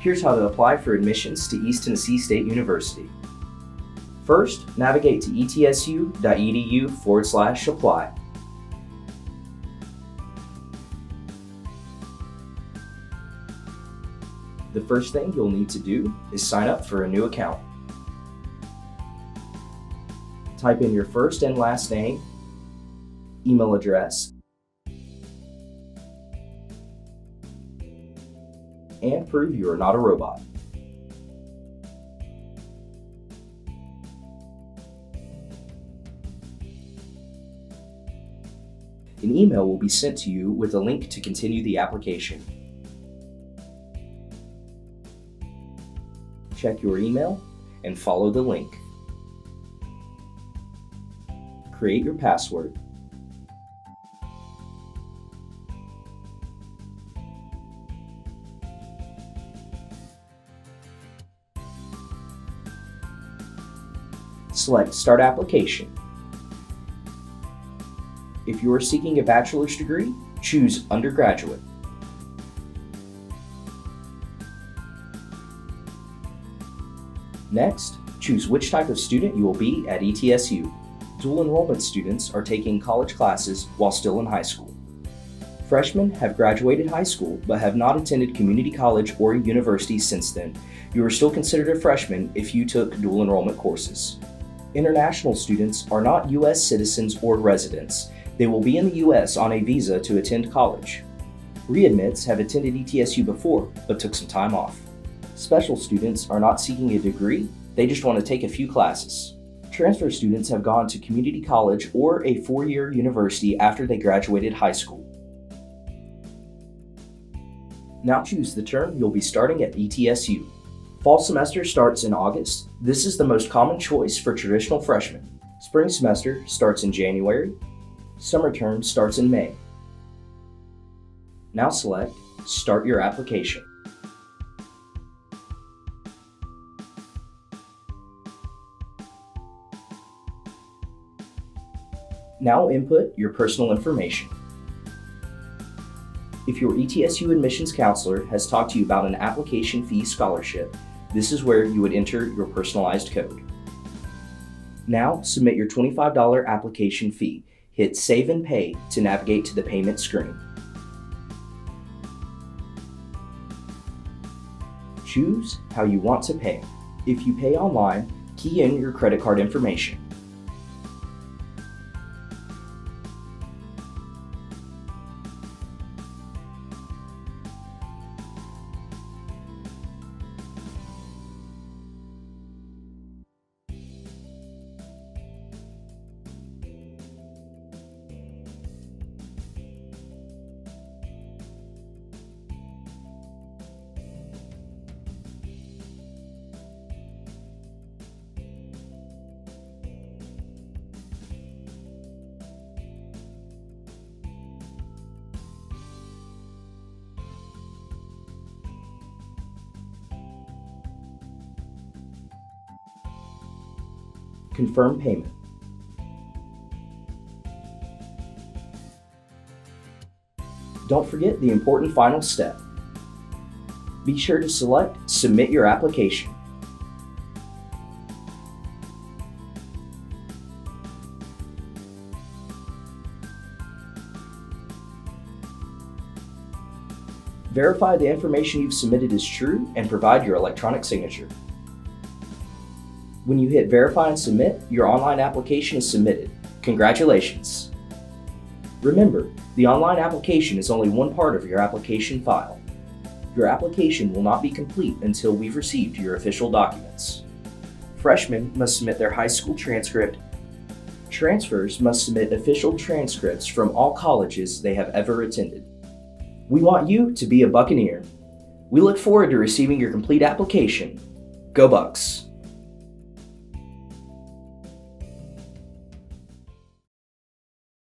Here's how to apply for admissions to East Tennessee State University. First, navigate to etsu.edu forward slash apply. The first thing you'll need to do is sign up for a new account. Type in your first and last name, email address, and prove you are not a robot. An email will be sent to you with a link to continue the application. Check your email and follow the link. Create your password. Select Start Application. If you are seeking a bachelor's degree, choose Undergraduate. Next, choose which type of student you will be at ETSU. Dual enrollment students are taking college classes while still in high school. Freshmen have graduated high school but have not attended community college or university since then. You are still considered a freshman if you took dual enrollment courses. International students are not U.S. citizens or residents. They will be in the U.S. on a visa to attend college. Readmits have attended ETSU before but took some time off. Special students are not seeking a degree, they just want to take a few classes. Transfer students have gone to community college or a four year university after they graduated high school. Now choose the term you'll be starting at ETSU. Fall semester starts in August. This is the most common choice for traditional freshmen. Spring semester starts in January. Summer term starts in May. Now select Start Your Application. Now input your personal information. If your ETSU admissions counselor has talked to you about an application fee scholarship, this is where you would enter your personalized code. Now submit your $25 application fee. Hit Save and Pay to navigate to the payment screen. Choose how you want to pay. If you pay online, key in your credit card information. Confirm payment. Don't forget the important final step. Be sure to select Submit your application. Verify the information you've submitted is true and provide your electronic signature. When you hit Verify and Submit, your online application is submitted. Congratulations! Remember, the online application is only one part of your application file. Your application will not be complete until we've received your official documents. Freshmen must submit their high school transcript. Transfers must submit official transcripts from all colleges they have ever attended. We want you to be a Buccaneer. We look forward to receiving your complete application. Go Bucs!